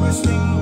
when sing